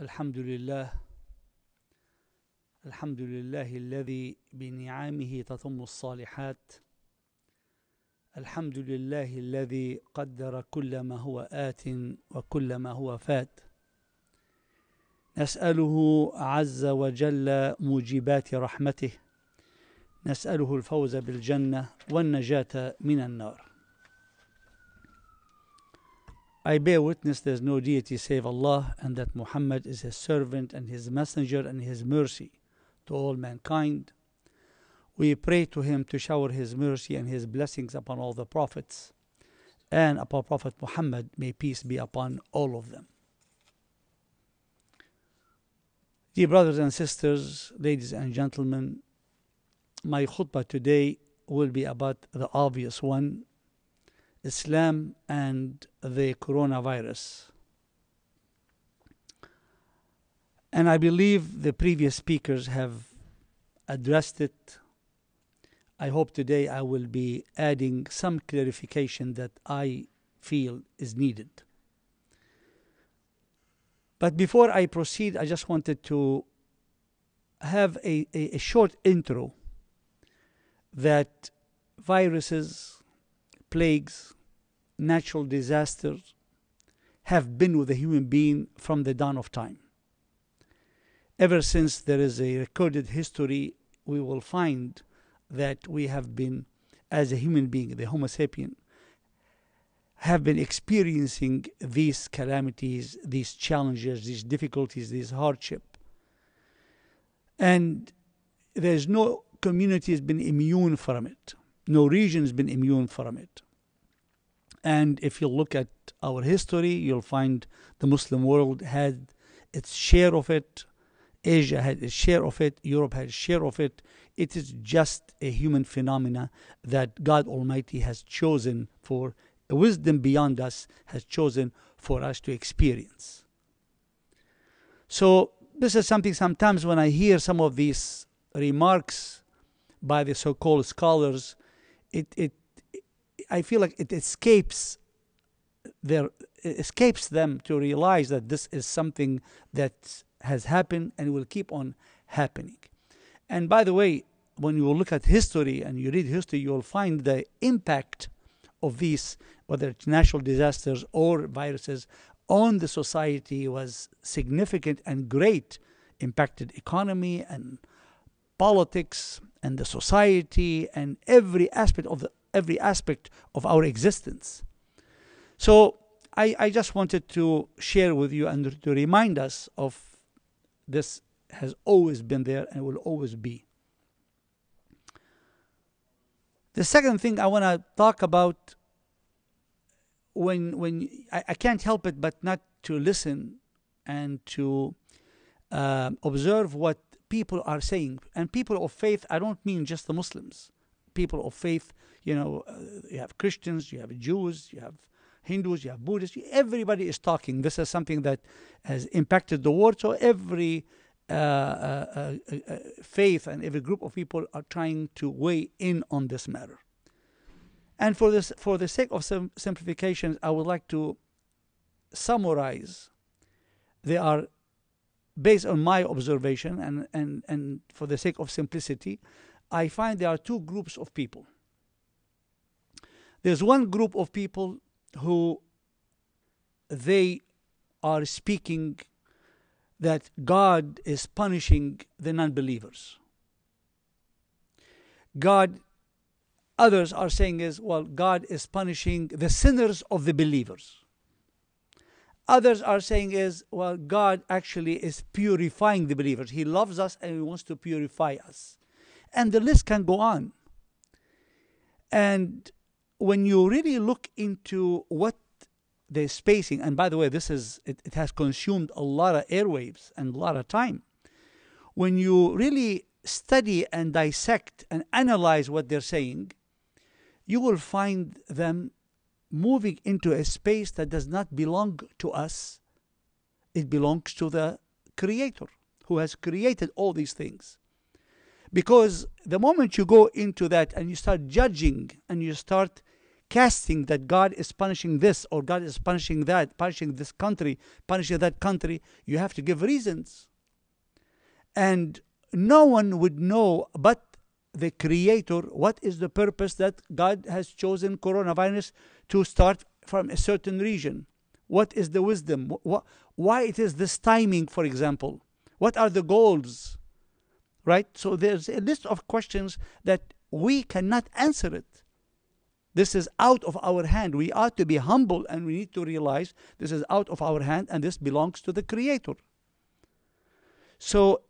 الحمد لله الحمد لله الذي بنعمه تتم الصالحات الحمد لله الذي قدر كل ما هو آت وكل ما هو فات. نسأله عز وجل موجبات رحمته نسأله الفوز بالجنة والنجاة من النار. I bear witness there is no deity save Allah and that Muhammad is his servant and his messenger and his mercy to all mankind. We pray to him to shower his mercy and his blessings upon all the prophets and upon Prophet Muhammad, may peace be upon all of them. Dear brothers and sisters, ladies and gentlemen, my khutbah today will be about the obvious one Islam and the coronavirus. And I believe the previous speakers have addressed it. I hope today I will be adding some clarification that I feel is needed. But before I proceed, I just wanted to have a, a, a short intro that viruses, plagues, natural disasters have been with the human being from the dawn of time. Ever since there is a recorded history, we will find that we have been, as a human being, the Homo sapien, have been experiencing these calamities, these challenges, these difficulties, this hardship. And there's no community has been immune from it. No region has been immune from it. And if you look at our history, you'll find the Muslim world had its share of it. Asia had its share of it. Europe had its share of it. It is just a human phenomena that God Almighty has chosen for a wisdom beyond us has chosen for us to experience. So this is something sometimes when I hear some of these remarks by the so-called scholars, it, it I feel like it escapes their escapes them to realize that this is something that has happened and will keep on happening. And by the way, when you look at history and you read history, you will find the impact of these, whether it's natural disasters or viruses, on the society was significant and great, impacted economy and politics and the society and every aspect of the every aspect of our existence. So I, I just wanted to share with you and to remind us of this has always been there and will always be. The second thing I want to talk about when when I, I, can't help it but not to listen and to uh, observe what people are saying. And people of faith, I don't mean just the Muslims. People of faith, you know, uh, you have Christians, you have Jews, you have Hindus, you have Buddhists. Everybody is talking. This is something that has impacted the world. So every uh, uh, uh, faith and every group of people are trying to weigh in on this matter. And for this, for the sake of sim- simplification, I would like to summarize. They are based on my observation, and, and, and for the sake of simplicity, I find there are two groups of people. There's one group of people who they are speaking that God is punishing the non believers. God, others are saying is, well, God is punishing the sinners of the believers. Others are saying is, well, God actually is purifying the believers. He loves us and He wants to purify us. And the list can go on. And when you really look into what the spacing, and by the way, this is it, it has consumed a lot of airwaves and a lot of time. When you really study and dissect and analyze what they're saying, you will find them moving into a space that does not belong to us. It belongs to the Creator who has created all these things. Because the moment you go into that and you start judging and you start casting that God is punishing this or God is punishing that, punishing this country, punishing that country, you have to give reasons. And no one would know but the creator what is the purpose that God has chosen coronavirus to start from a certain region. What is the wisdom? Why it is this timing, for example? What are the goals? Right? So there's a list of questions that we cannot answer it. This is out of our hand. We ought to be humble and we need to realize this is out of our hand and this belongs to the Creator. So,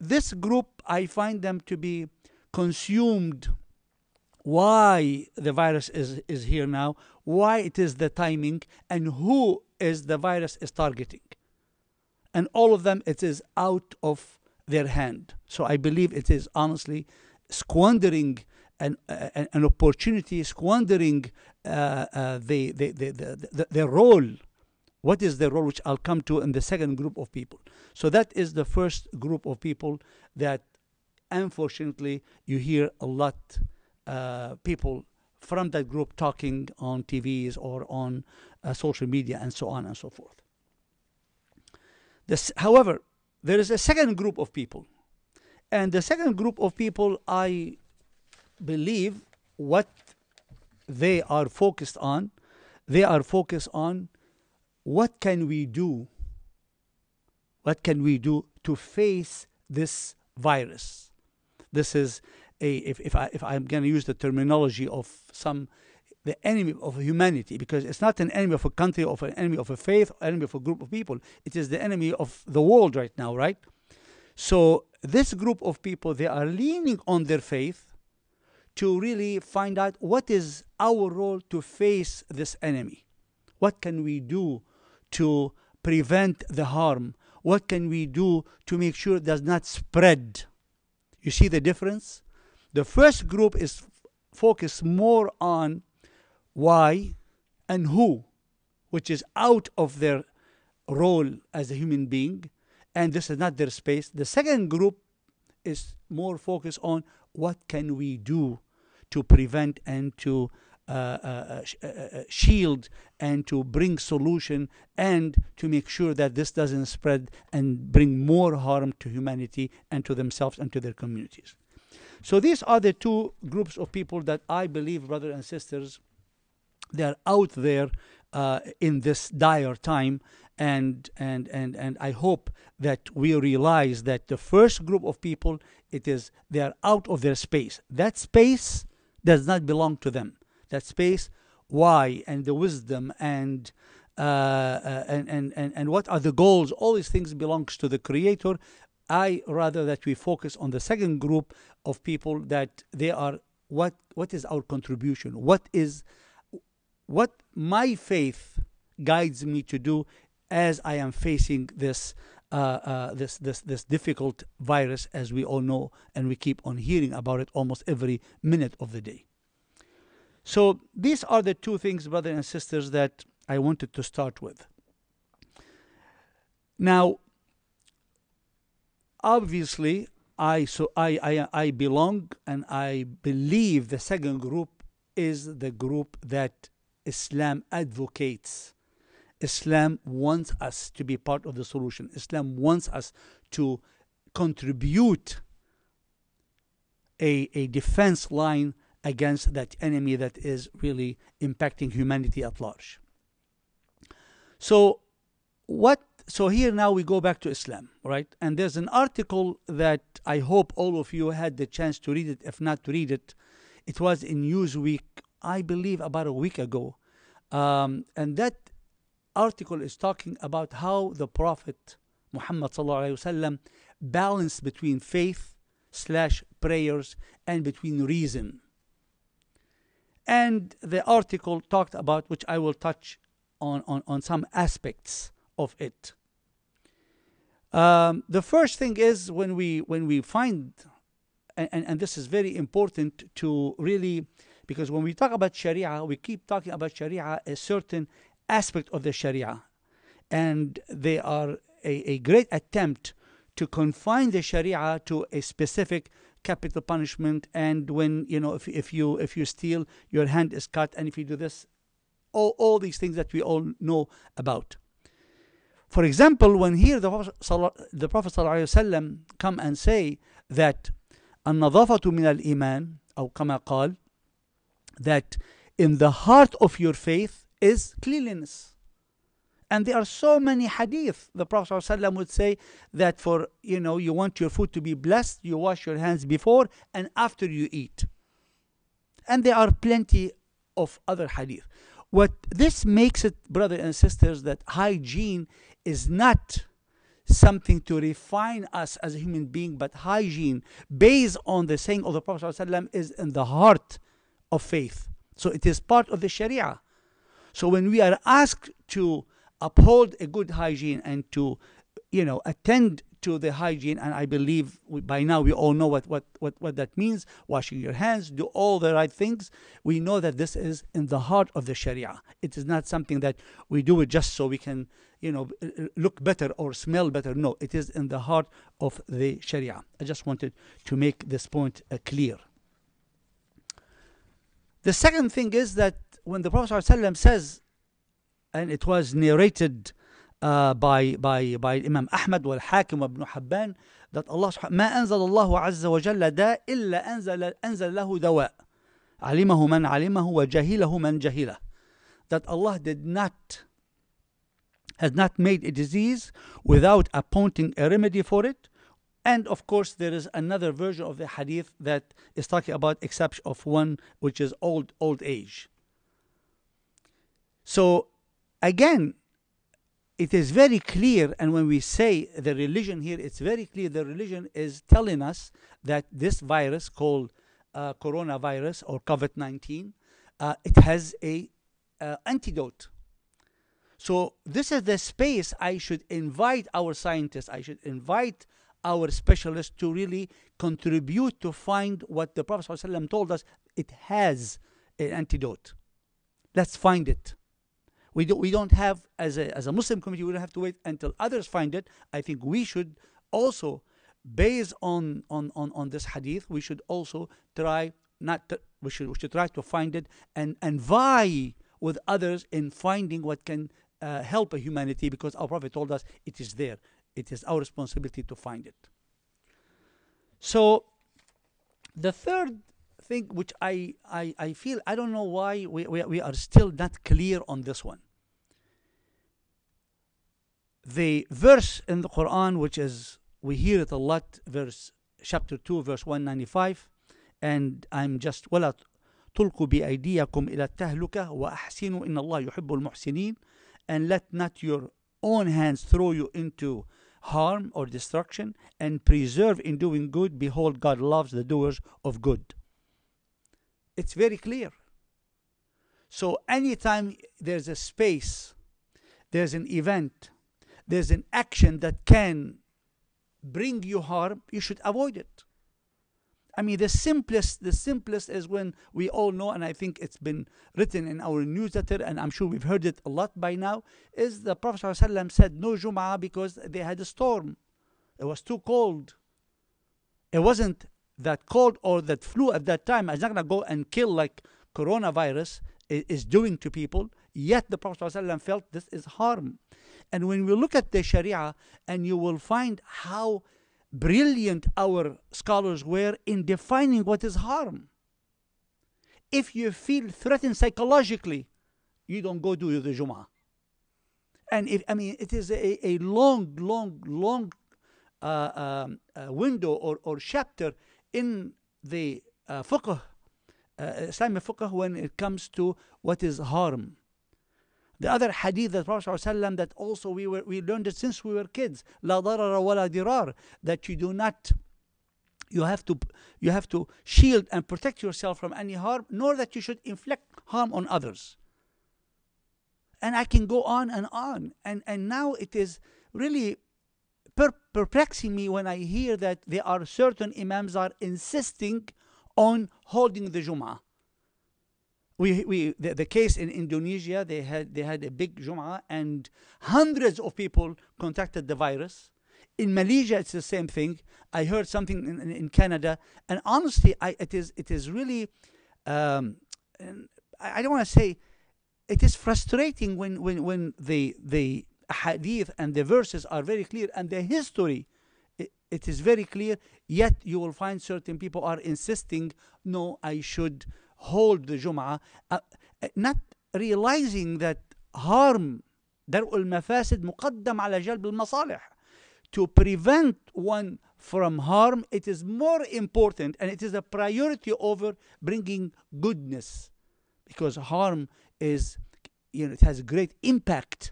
this group, I find them to be consumed why the virus is, is here now, why it is the timing, and who is the virus is targeting. And all of them, it is out of their hand. So I believe it is honestly squandering an, an, an opportunity, squandering uh, uh, the, the, the, the, the, role. What is the role which I'll come to in the second group of people? So that is the first group of people that unfortunately you hear a lot uh, people from that group talking on TVs or on uh, social media and so on and so forth. This, however, there is a second group of people, and the second group of people, I believe, what they are focused on, they are focused on what can we do, what can we do to face this virus. This is a if if I if I'm going to use the terminology of some the enemy of humanity because it's not an enemy of a country or an enemy of a faith enemy of a group of people. It is the enemy of the world right now right? So this group of people they are leaning on their faith to really find out what is our role to face this enemy. What can we do to prevent the harm? What can we do to make sure it does not spread? You see the difference? The first group is focused more on why and who, which is out of their role as a human being, and this is not their space. The second group is more focused on what can we do to prevent and to uh, uh, uh, uh, shield and to bring solution and to make sure that this doesn't spread and bring more harm to humanity and to themselves and to their communities. So these are the two groups of people that I believe, brothers and sisters, they are out there uh, in this dire time. And, and, and, and I hope that we realize that the first group of people, it is they are out of their space. That space does not belong to them. That space, why, and the wisdom and uh, uh, and, and, and, and what are the goals, all these things belongs to the Creator. I rather that we focus on the second group of people that they are what what is our contribution? What is what my faith guides me to do as I am facing this uh, uh, this this this difficult virus, as we all know, and we keep on hearing about it almost every minute of the day. So these are the two things, brothers and sisters, that I wanted to start with. Now, obviously I so I, I I belong and I believe the second group is the group that Islam advocates. Islam wants us to be part of the solution. Islam wants us to contribute a, a defense line against that enemy that is really impacting humanity at large. So, what so here now we go back to Islam, right? And there's an article that I hope all of you had the chance to read it, if not to read it. It was in Newsweek, I believe, about a week ago. Um, and that article is talking about how the Prophet Muhammad وسلم, balanced between faith slash prayers and between reason. And the article talked about, which I will touch on, on, on some aspects of it. Um, the first thing is when we when we find, and, and this is very important to really, because when we talk about Sharia, we keep talking about Sharia a certain aspect of the Sharia, and they are a, a great attempt to confine the Sharia to a specific capital punishment, and when you know if, if you if you steal, your hand is cut, and if you do this, all, all these things that we all know about. For example, when here the Prophet, the Prophet ﷺ come and say that النظافة من الإيمان أو كما قال that in the heart of your faith is cleanliness. And there are so many hadith. The Prophet ﷺ would say that for, you know, you want your food to be blessed, you wash your hands before and after you eat. And there are plenty of other hadith. What this makes it, brothers and sisters, that hygiene is not something to refine us as a human being, but hygiene, based on the saying of the Prophet ﷺ, is in the heart of faith. So it is part of the Sharia. So when we are asked to uphold a good hygiene and to, you know, attend to the hygiene, and I believe we, by now we all know what, what, what, what that means washing your hands, do all the right things. We know that this is in the heart of the Sharia. It is not something that we do it just so we can, you know, look better or smell better. No, it is in the heart of the Sharia. I just wanted to make this point uh, clear. The second thing is that when the Prophet ﷺ says, and it was narrated uh, by by by Imam Ahmad wal Hakim ibn Habban that Allah ما أنزل الله عز وجل داء إلا أنزل أنزل له دواء علمه من علمه وجهله من جهله that Allah did not has not made a disease without appointing a remedy for it and of course, there is another version of the hadith that is talking about exception of one which is old old age. So again, it is very clear, and when we say the religion here, it's very clear the religion is telling us that this virus called uh, coronavirus or COVID 19, uh, it has a uh, antidote. So this is the space I should invite our scientists, I should invite our specialists to really contribute to find what the Prophet ﷺ told us it has an antidote. Let's find it. We, do, we don't have, as a, as a Muslim community, we don't have to wait until others find it. I think we should also, based on, on, on, on this hadith, we should also try not to, we should, we should try to find it and, and vie with others in finding what can uh, help humanity because our Prophet told us it is there it is our responsibility to find it. So the third thing which I, I, I feel, I don't know why we, we, we are still not clear on this one. The verse in the Quran, which is, we hear it a lot, verse chapter 2, verse 195, and I'm just, وَلَا تُلْقُوا بِأَيْدِيَكُمْ إِلَى التَّهْلُكَةِ وَأَحْسِنُوا إِنَّ اللَّهَ يُحِبُّ الْمُحْسِنِينَ And let not your own hands throw you into harm or destruction, and preserve in doing good. Behold, God loves the doers of good. It's very clear. So, anytime there's a space, there's an event, there's an action that can bring you harm, you should avoid it. I mean, the simplest, the simplest is when we all know, and I think it's been written in our newsletter, and I'm sure we've heard it a lot by now, is the Prophet ﷺ said no Jum'ah because they had a storm. It was too cold. It wasn't that cold or that flu at that time. It's not going to go and kill like coronavirus is doing to people. Yet the Prophet ﷺ felt this is harm. And when we look at the Sharia, and you will find how brilliant our scholars were in defining what is harm. If you feel threatened psychologically, you don't go do the Jum'ah. And if, I mean, it is a, a long, long, long uh, um, uh, window or, or chapter in the uh, uh, Islamic fiqh, when it comes to what is harm. The other hadith that Prophet ﷺ that also we were we learned it since we were kids. La darara wala dirar. That you do not you have to you have to shield and protect yourself from any harm, nor that you should inflict harm on others. And I can go on and on. And and now it is really per- perplexing me when I hear that there are certain imams are insisting on holding the Jum'ah we, we the, the case in Indonesia they had they had a big Jum'ah and hundreds of people contacted the virus In Malaysia, it's the same thing. I heard something in, in, in Canada, and honestly, I, it is it is really. Um, I don't want to say it is frustrating when when when the the hadith and the verses are very clear and the history it, it is very clear yet you will find certain people are insisting no i should hold the jum'ah uh, not realizing that harm درء المفاسد مقدم على جلب المصالح to prevent one from harm it is more important and it is a priority over bringing goodness because harm is you know it has a great impact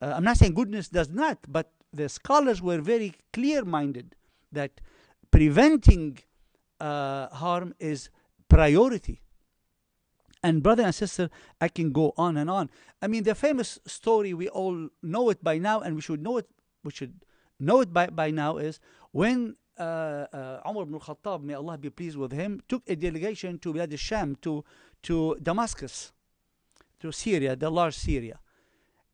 uh, i'm not saying goodness does not but the scholars were very clear minded that preventing uh, harm is priority and brother and sister i can go on and on i mean the famous story we all know it by now and we should know it we should know it by, by now is when uh, uh, Umar ibn al-Khattab, may Allah be pleased with him, took a delegation to Bilad al-Sham, to, to Damascus, to Syria, the large Syria.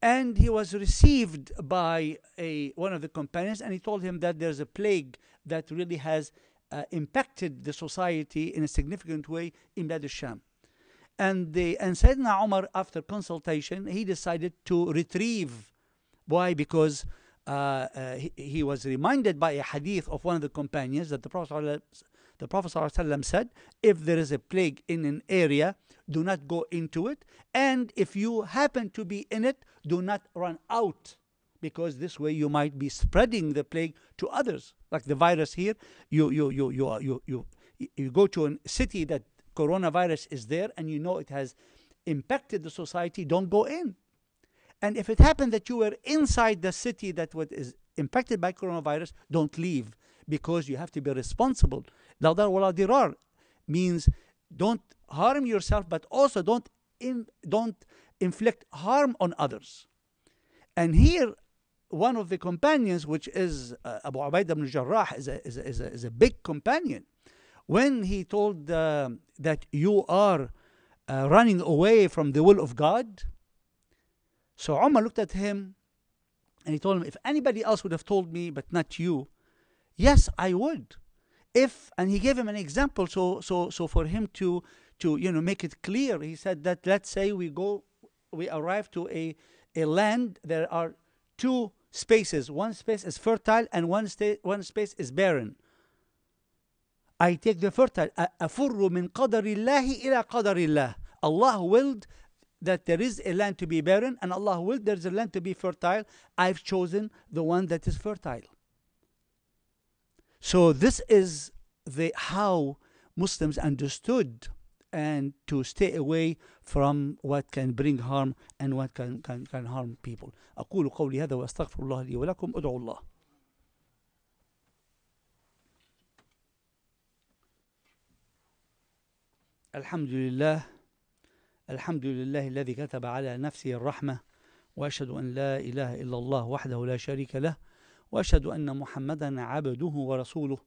And he was received by a, one of the companions, and he told him that there's a plague that really has uh, impacted the society in a significant way in Bilad al-Sham. And, the, and Sayyidina Umar, after consultation, he decided to retrieve. Why? Because uh, uh, he, he, was reminded by a hadith of one of the companions that the Prophet the Prophet ﷺ said, if there is a plague in an area, do not go into it. And if you happen to be in it, do not run out. Because this way you might be spreading the plague to others. Like the virus here, you you you you you you, you go to a city that coronavirus is there and you know it has impacted the society, don't go in. And if it happened that you were inside the city that that is impacted by coronavirus, don't leave because you have to be responsible. La dar wala dirar means don't harm yourself, but also don't in, don't inflict harm on others. And here, one of the companions, which is uh, Abu Ubaidah ibn Jarrah, is a, is, a, is, a, is a big companion when he told uh, that you are uh, running away from the will of God, so Umar looked at him and he told him, If anybody else would have told me, but not you, yes, I would. If and he gave him an example, so so so for him to to you know make it clear, he said that let's say we go we arrive to a a land, there are two spaces. One space is fertile and one sta- one space is barren. I take the fertile. أفر من قدر الله إلى قدر الله. Allah willed that there is a land to be barren, and Allah willed there is a land to be fertile. I've chosen the one that is fertile. So this is the how Muslims understood and to stay away from what can bring harm and what can, can, can harm people. أقول قولي هذا وأستغفر الله لي ولكم. ادعوا الله. الحمد لله. الحمد لله الذي كتب على نفسه الرحمة. وأشهد أن لا إله إلا الله وحده لا شريك له. وأشهد أن محمدا عبده ورسوله.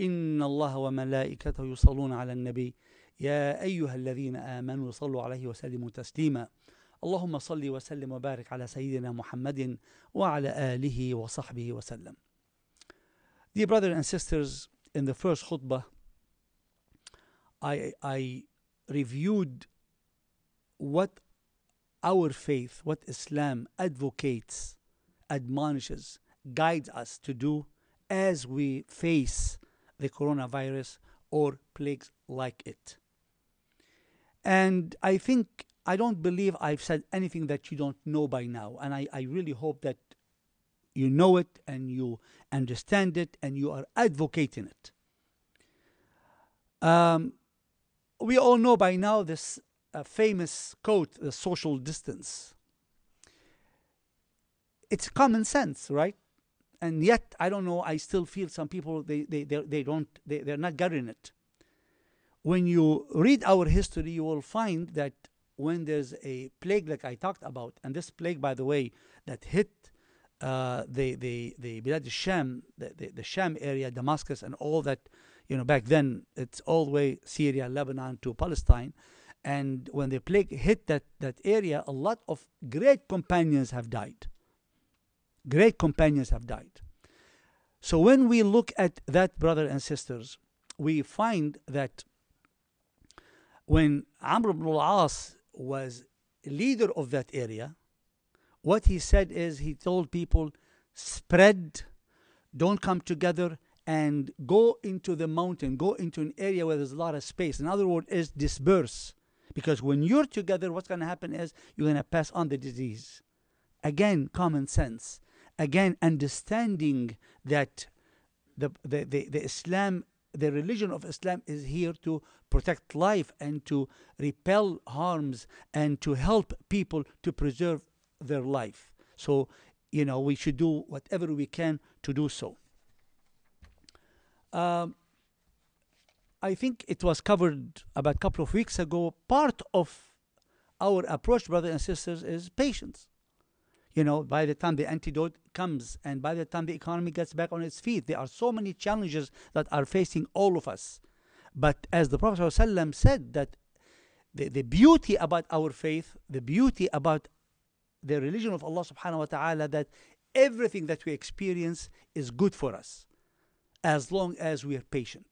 إن الله وملائكته يصلون على النبي. يا أيها الذين آمنوا صلوا عليه وسلموا تسليما اللهم صل وسلم وبارك على سيدنا محمد وعلى آله وصحبه وسلم Dear brothers and sisters, in the first khutbah, I, I reviewed what our faith, what Islam advocates, admonishes, guides us to do as we face the coronavirus or plagues like it. And I think, I don't believe I've said anything that you don't know by now. And I, I really hope that you know it and you understand it and you are advocating it. Um, we all know by now this uh, famous quote, the social distance. It's common sense, right? And yet, I don't know, I still feel some people, they, they, they, don't, they, they're not getting it. When you read our history, you will find that when there's a plague like I talked about, and this plague, by the way, that hit uh, the the the Bilad Sham, the, the, the Sham area, Damascus, and all that you know, back then it's all the way Syria, Lebanon to Palestine. And when the plague hit that, that area, a lot of great companions have died. Great companions have died. So when we look at that, brother and sisters, we find that when Amr ibn al-As was leader of that area, what he said is he told people, spread, don't come together, and go into the mountain, go into an area where there's a lot of space. In other words, is disperse. Because when you're together, what's going to happen is you're going to pass on the disease. Again, common sense. Again, understanding that the, the, the, the Islam, the religion of Islam is here to protect life and to repel harms and to help people to preserve their life. So, you know, we should do whatever we can to do so. Um, I think it was covered about a couple of weeks ago. Part of our approach, brothers and sisters, is patience. You know, by the time the antidote comes and by the time the economy gets back on its feet, there are so many challenges that are facing all of us. But as the Prophet ﷺ said, that the, the beauty about our faith, the beauty about the religion of Allah subhanahu wa ta'ala, that everything that we experience is good for us as long as we are patient.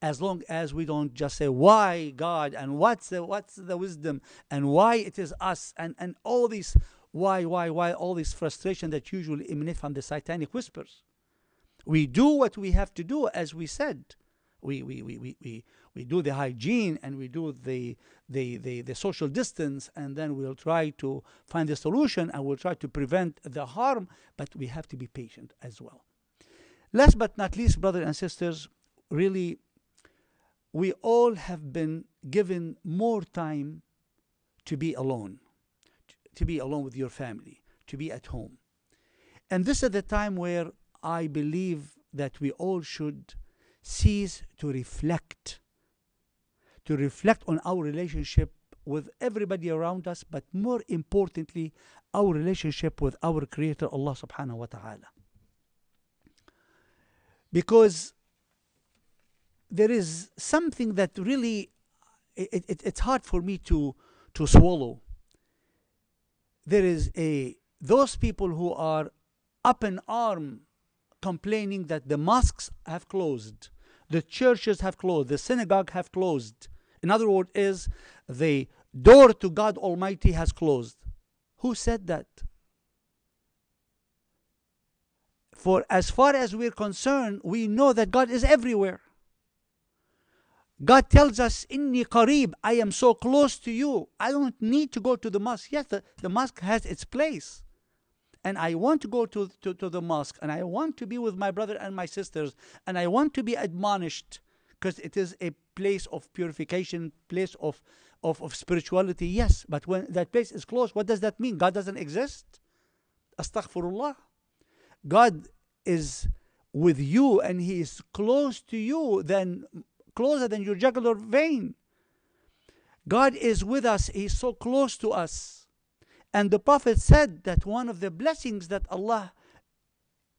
As long as we don't just say why God? and what's the what's the wisdom? and why it is us? and and all these why why why all this frustration that usually emanate from the satanic whispers. We do what we have to do, as we said. We we, we, we, we, we do the hygiene and we do the, the, the, the social distance and then we'll try to find the solution and we'll try to prevent the harm, but we have to be patient as well. Last but not least, brothers and sisters, really we all have been given more time to be alone, to be alone with your family, to be at home. And this is the time where I believe that we all should cease to reflect, to reflect on our relationship with everybody around us, but more importantly, our relationship with our Creator, Allah subhanahu wa ta'ala. Because there is something that really it, it, it's hard for me to to swallow there is a those people who are up in arm complaining that the mosques have closed the churches have closed the synagogue have closed. In other words is the door to god almighty has closed. Who said that? For as far as we're concerned we know that god is everywhere God tells us, Inni qareeb, I am so close to you. I don't need to go to the mosque. Yes, the, the mosque has its place. And I want to go to, to, to the mosque and I want to be with my brother and my sisters and I want to be admonished because it is a place of purification, place of, of, of spirituality. Yes, but when that place is closed, what does that mean? God doesn't exist? Astaghfirullah. God is with you and He is close to you, then closer than your jugular vein. God is with us, He's so close to us. And the Prophet said that one of the blessings that Allah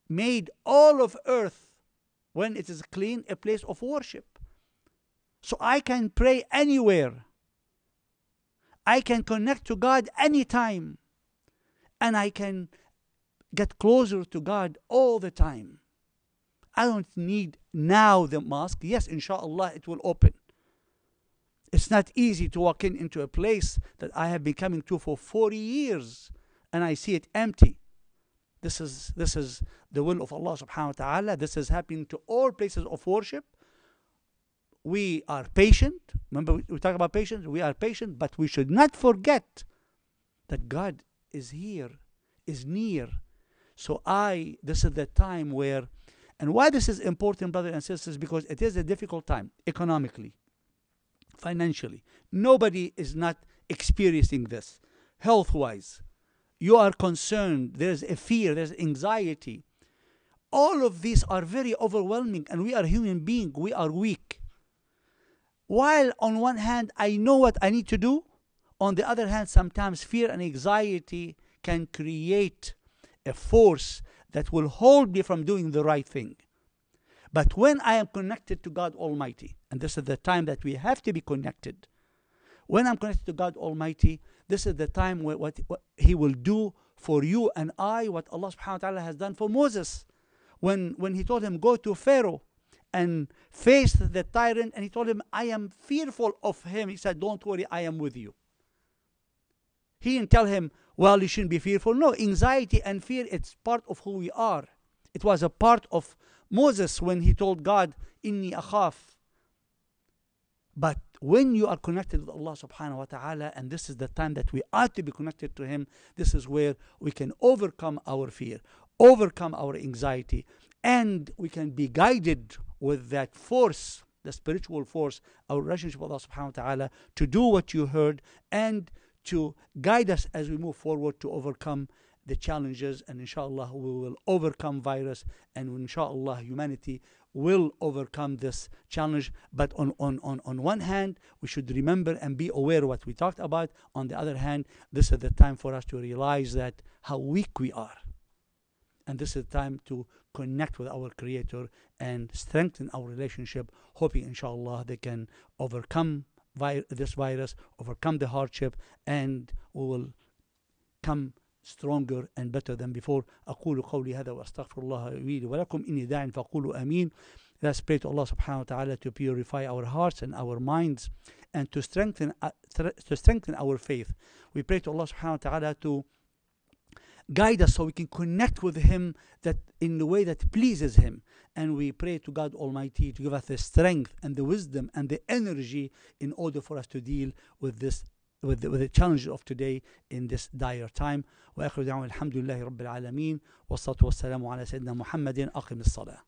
made all of earth when it is clean a place of worship. So I can pray anywhere. I can connect to God anytime. And I can get closer to God all the time. I don't need now the mosque. Yes, inshallah, it will open. It's not easy to walk in into a place that I have been coming to for 40 years and I see it empty. This is this is the will of Allah subhanahu wa ta'ala. This is happening to all places of worship. We are patient. Remember, we talk about patience? We are patient, but we should not forget that God is here, is near. So I, this is the time where and why this is important, brothers and sisters, because it is a difficult time economically, financially. Nobody is not experiencing this health wise. You are concerned, there's a fear, there's anxiety. All of these are very overwhelming, and we are human beings, we are weak. While on one hand, I know what I need to do, on the other hand, sometimes fear and anxiety can create a force that will hold me from doing the right thing. But when I am connected to God Almighty, and this is the time that we have to be connected, when I'm connected to God Almighty, this is the time where what, what He will do for you and I what Allah subhanahu wa ta'ala has done for Moses. when, when he told him, Go to Pharaoh and face the tyrant, and he told him, I am fearful of him. He said, Don't worry, I am with you. He didn't tell him, Well, you shouldn't be fearful. No, anxiety and fear, it's part of who we are. It was a part of Moses when he told God, Inni akhaf. But when you are connected with Allah subhanahu wa ta'ala, and this is the time that we are to be connected to Him, this is where we can overcome our fear, overcome our anxiety, and we can be guided with that force, the spiritual force, our relationship with Allah subhanahu wa ta'ala, to do what you heard and to guide us as we move forward to overcome the challenges and inshallah we will overcome virus and inshallah humanity will overcome this challenge. But on, on, on, on one hand we should remember and be aware what we talked about. On the other hand this is the time for us to realize that how weak we are. And this is the time to connect with our creator and strengthen our relationship hoping inshallah they can overcome vi- this virus overcome the hardship and we will come stronger and better than before أقول قولي هذا وأستغفر الله لي ولكم إني داع فقولوا آمين Let's pray to Allah subhanahu wa ta'ala to purify our hearts and our minds and to strengthen uh, to strengthen our faith. We pray to Allah subhanahu wa ta'ala to guide us so we can connect with him that in the way that pleases him and we pray to god almighty to give us the strength and the wisdom and the energy in order for us to deal with this with the, with the challenge of today in this dire time واخر دعوانا الحمد لله رب العالمين والصلاه والسلام على سيدنا محمد اقم الصلاه